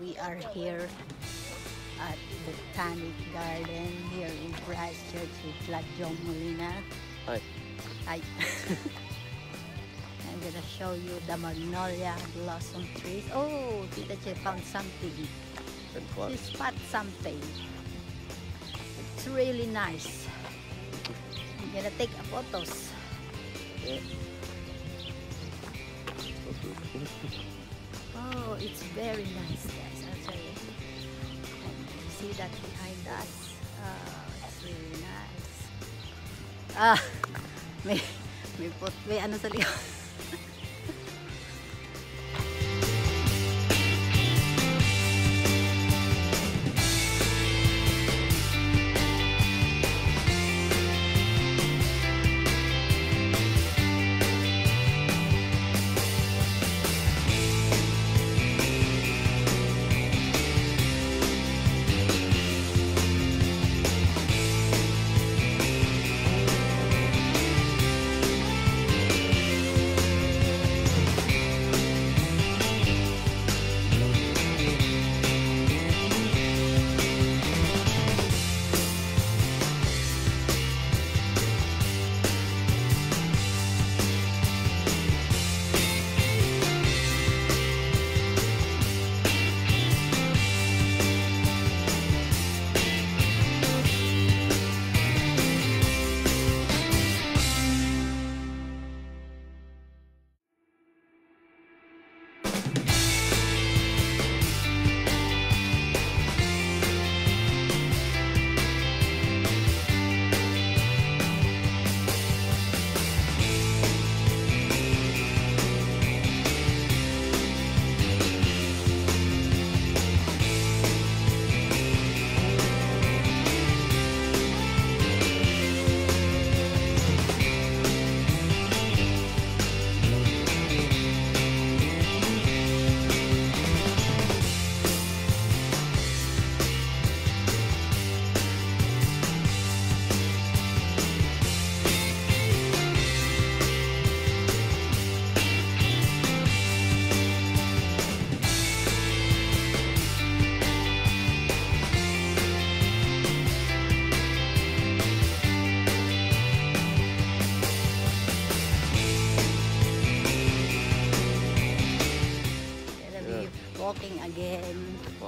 we are here at Botanic Garden here in Christchurch with Vlad John Molina. Hi. Hi. I'm gonna show you the magnolia blossom trees. Oh, Tita Che found something. And what? She spot something. It's really nice. I'm gonna take a photos. Yeah. Oh, it's very nice, guys. You. See that behind us? Oh, it's really nice. Ah, may, may put, may ano sa likod.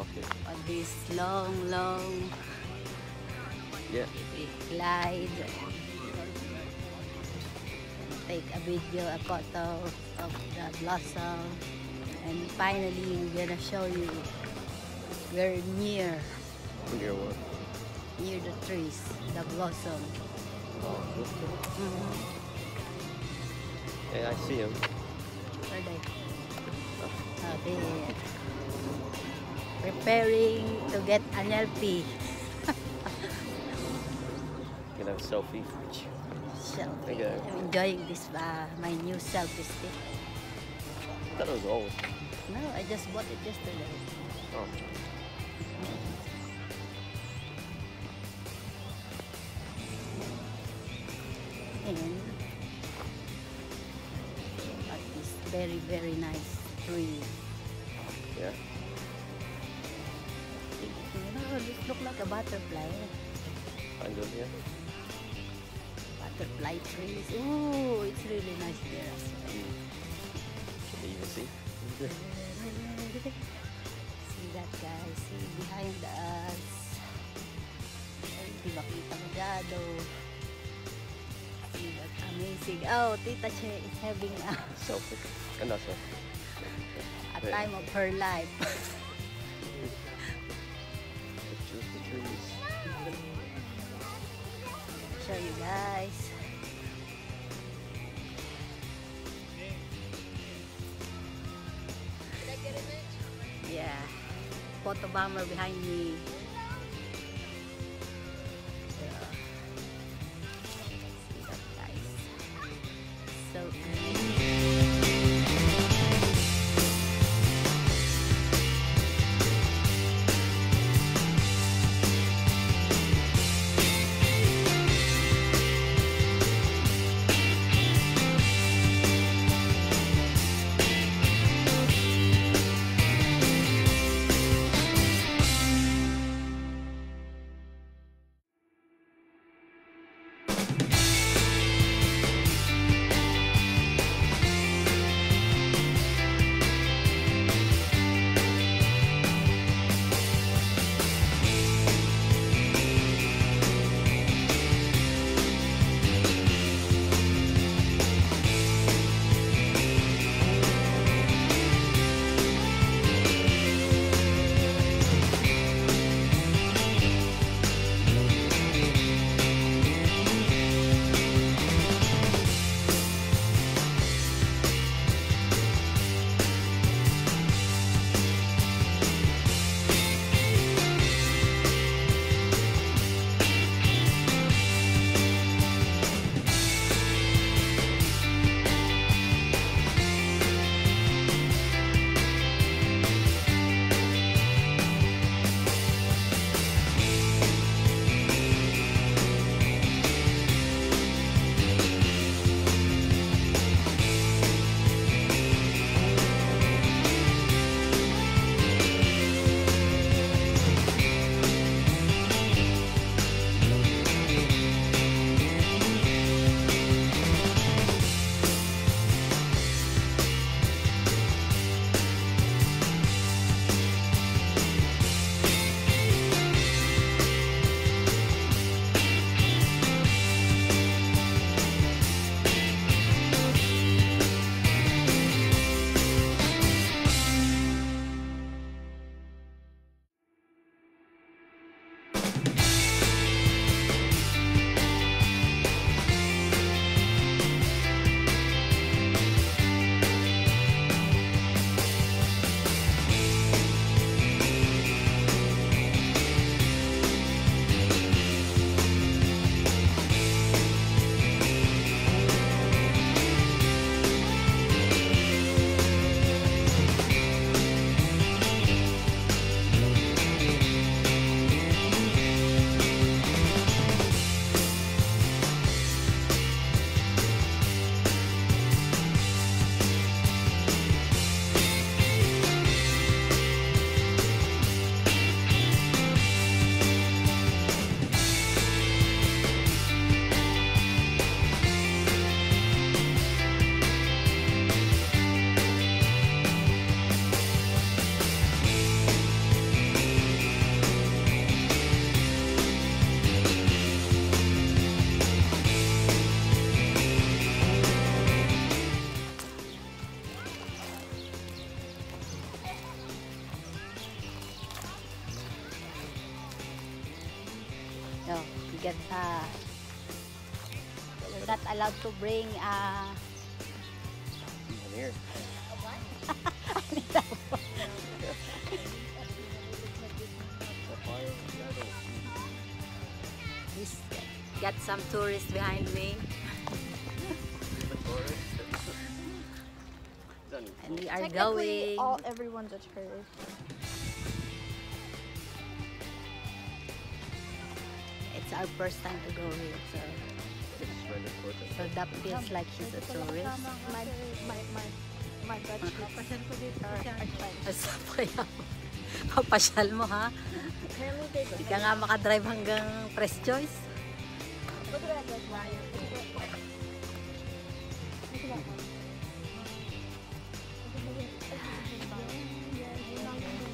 Walking. on this long, long Yeah. glide. Take a video, a photo of the blossom. And finally, we're gonna show you we're near, Near what? near the trees, the blossom. Oh, one. Mhm. Hey, I see him. Where they? Oh, there. Preparing to get an LP. Can have a selfie. Selfie. Okay. I'm enjoying this, uh, my new selfie stick. I thought it was old. No, I just bought it yesterday. Oh. And got this very, very nice tree. Butterfly. Of, yeah. Butterfly trees. Ooh, it's really nice there. Hmm. Can you even see? See that guys, see behind us. Ay, di ba kita masyado? See that amazing. Oh, Tita Che is having a, Selfie. That's it. a time of her life. trees. Show you guys. Yeah. Photo bomber behind me. Get uh, you're not allowed to bring uh, Even here. Sapphire this got some tourists behind me The forest. Done. and we are Technically, going all everyone's a tourist. It's our first time to go here so so that feels like she's a tourist My my my my Dutch are, are French. Asa pa yan? Papasyal mo ha? Hindi ka nga makadrive hanggang Press Choice.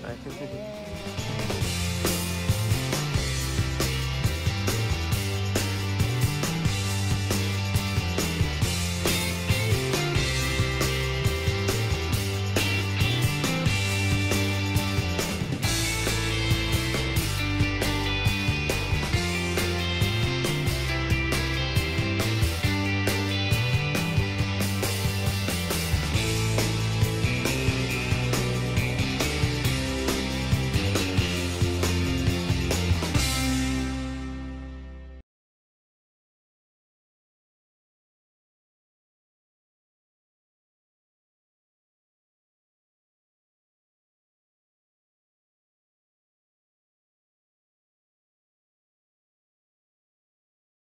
I think we did.